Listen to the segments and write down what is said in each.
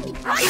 Hot!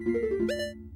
Música